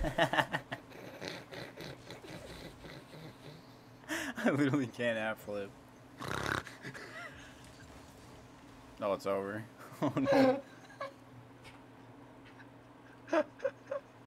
I literally can't half flip. Oh, it's over. Oh no.